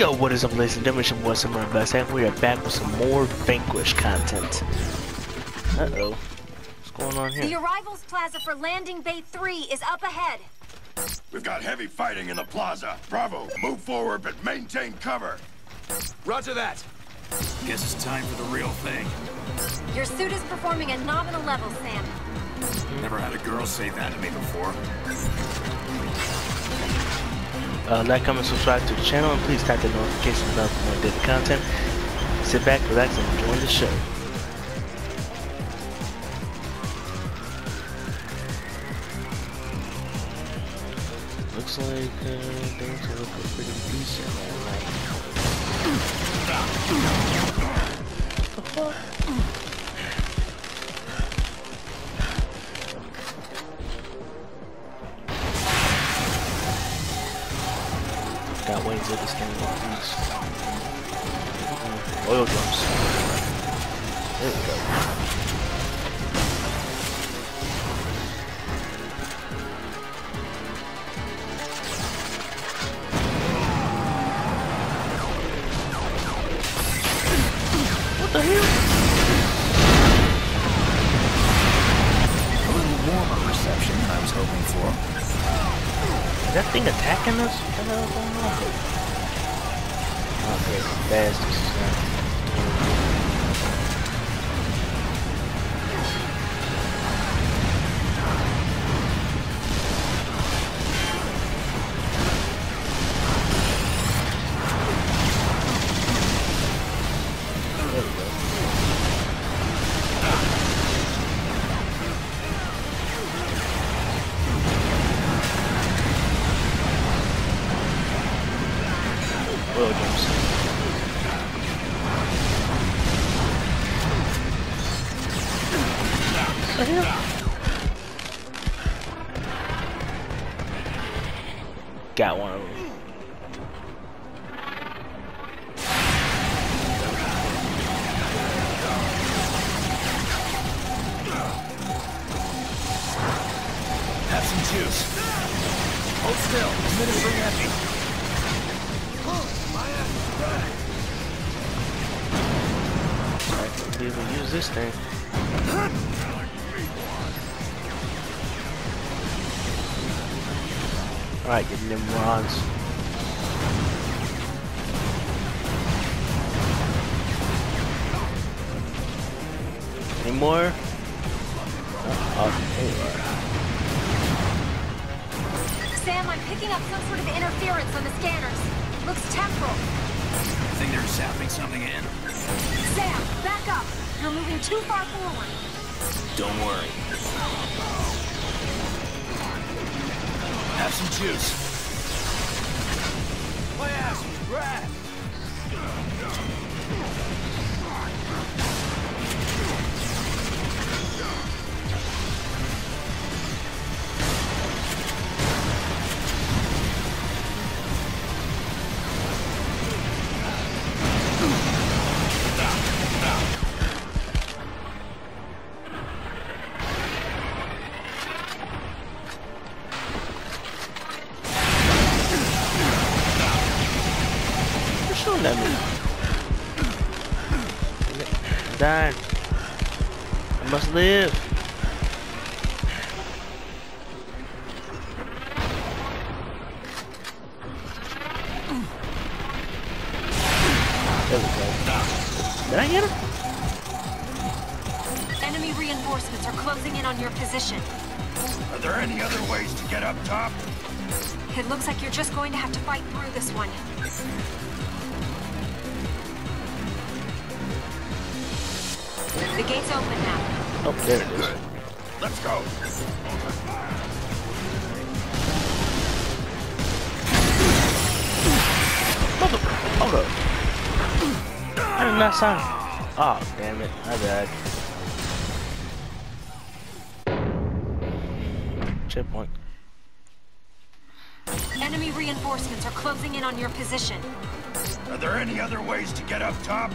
Yo, what is up, ladies and gentlemen? It's your boy Samurai Best, and we are back with some more Vanquish content. Uh-oh. What's going on here? The arrivals plaza for landing bay 3 is up ahead. We've got heavy fighting in the plaza. Bravo, move forward, but maintain cover. Roger that. Guess it's time for the real thing. Your suit is performing at nominal level, Sam. Never had a girl say that to me before. Uh, like, comment, subscribe to the channel, and please tap the notification bell for more daily content. Sit back, relax, and enjoy the show. Looks like uh, things are looking pretty decent right now. Is that thing attacking us? Okay, this Got one of them. Alright, getting them rods. Any more? Oh, there you are. Sam, I'm picking up some sort of interference on the scanners. Looks temporal. I think they're zapping something in? Sam, back up. You're moving too far forward. Don't worry. Have some juice. My ass was rad. Dying. I must live. There we go. Did I get him? Enemy reinforcements are closing in on your position. Are there any other ways to get up top? It looks like you're just going to have to fight through this one. The gate's open now. Oh, there it is. Let's go. Mother Hold up. I did not sign. Oh, ah, damn it. I died. Checkpoint. Enemy reinforcements are closing in on your position. Are there any other ways to get up top?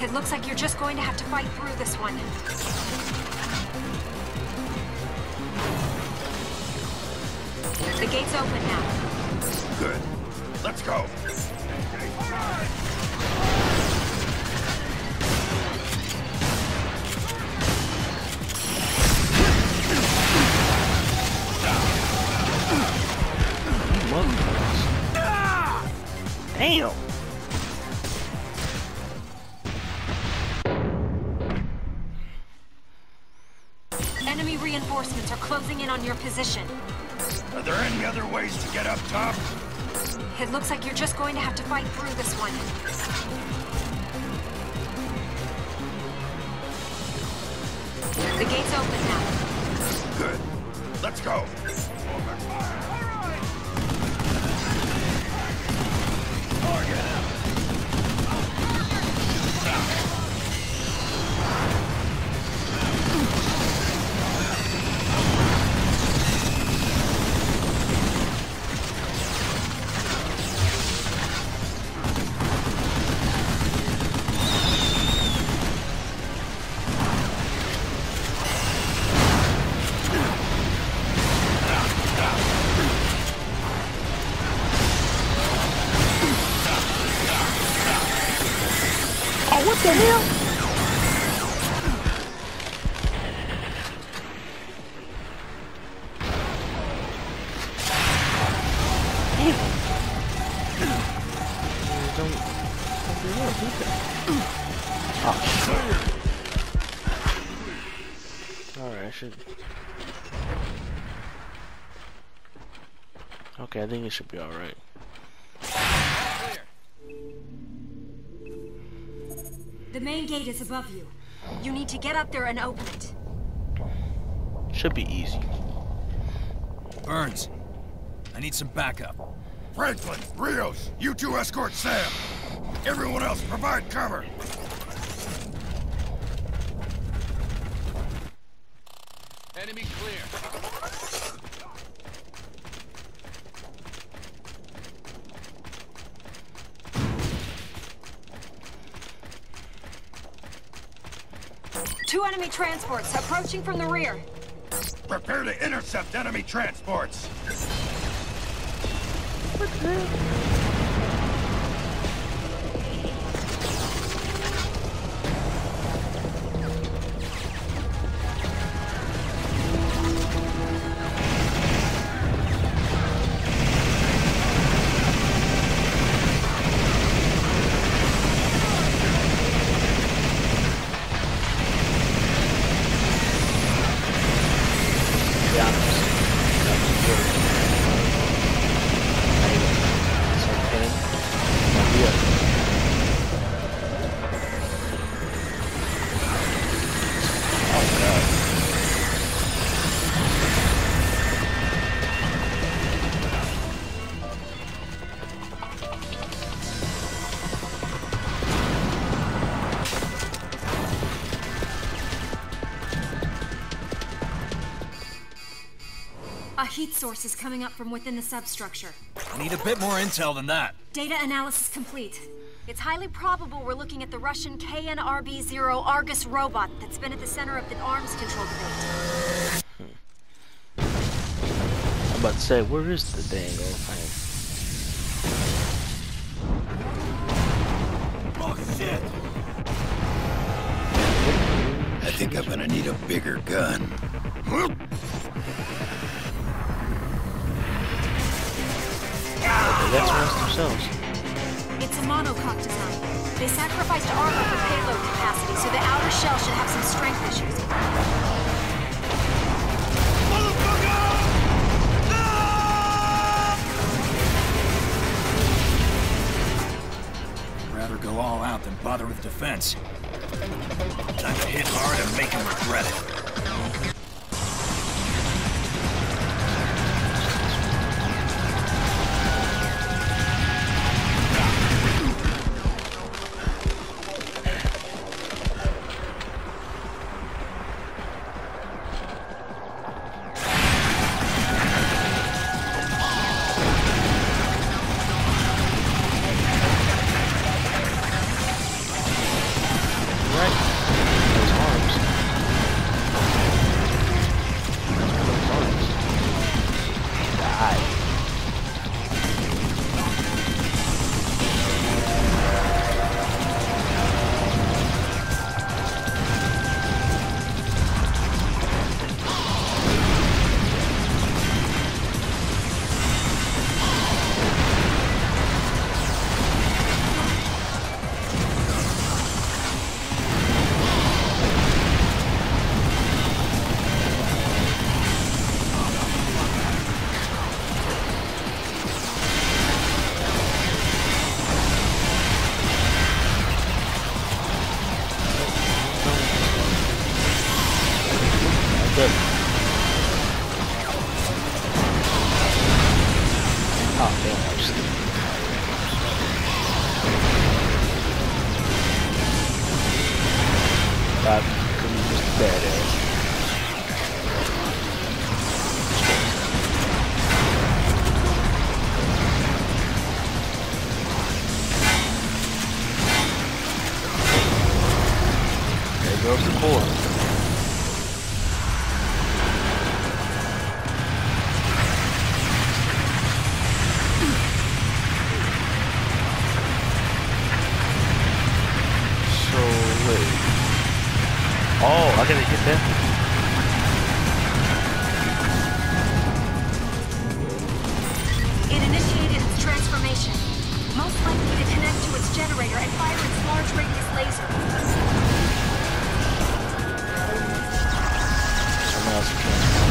It looks like you're just going to have to fight through this one. The gate's open now. Good. Let's go. Ah! Damn. Closing in on your position. Are there any other ways to get up top? It looks like you're just going to have to fight through this one. The gate's open now. Good. Let's go. Oh, shit. Alright, I should... Okay, I think it should be alright. The main gate is above you. You need to get up there and open it. Should be easy. Burns, I need some backup. Franklin, Rios, you two escort Sam. Everyone else, provide cover. Enemy clear. Two enemy transports approaching from the rear. Prepare to intercept enemy transports. A heat source is coming up from within the substructure. I need a bit more intel than that. Data analysis complete. It's highly probable we're looking at the Russian KNRB-0 Argus robot that's been at the center of the arms control debate. I'm about to say, where is the dang old thing? Oh shit! I think I'm gonna need a bigger gun. Themselves. It's a monocoque design. They sacrificed armor for payload capacity, so the outer shell should have some strength issues. Rather go all out than bother with defense. Time to hit hard and make him regret it. But there it is. Most likely to connect to its generator and fire its large radius laser. Someone else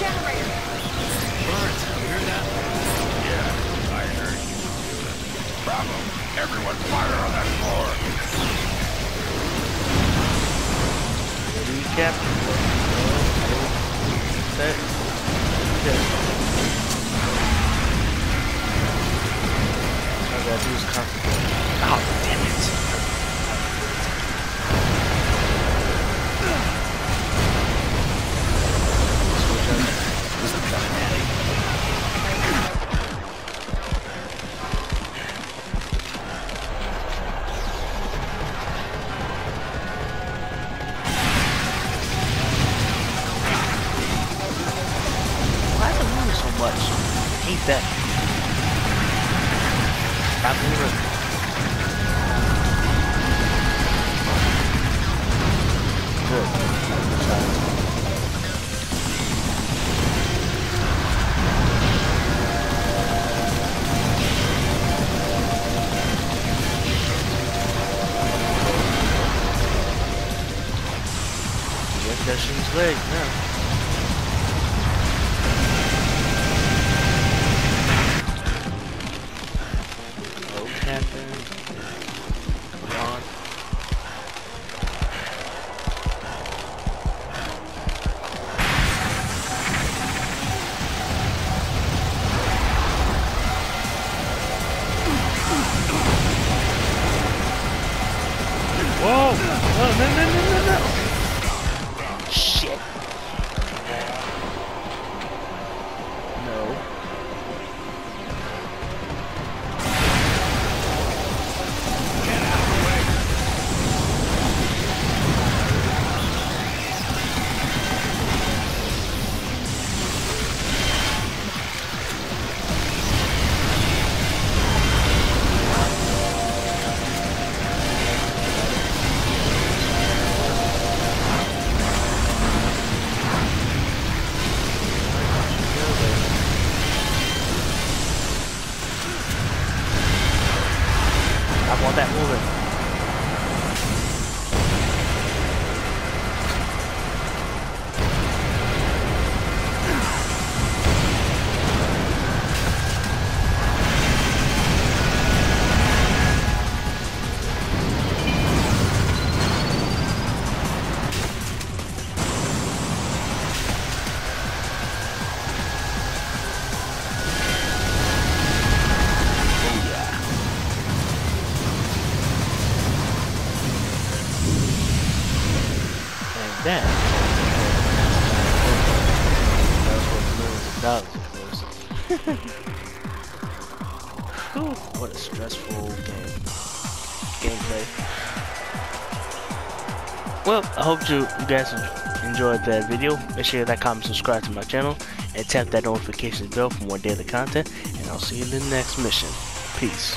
you hear that? Yeah, I heard. Everyone fire on that floor. Set. Okay. I gotta do is concentrate. Oh, damn it. Shit's leg now. What a stressful game. Gameplay. Well, I hope you, you guys enjoyed that video. Make sure you like, comment, subscribe to my channel, and tap that notification bell for more daily content. And I'll see you in the next mission. Peace.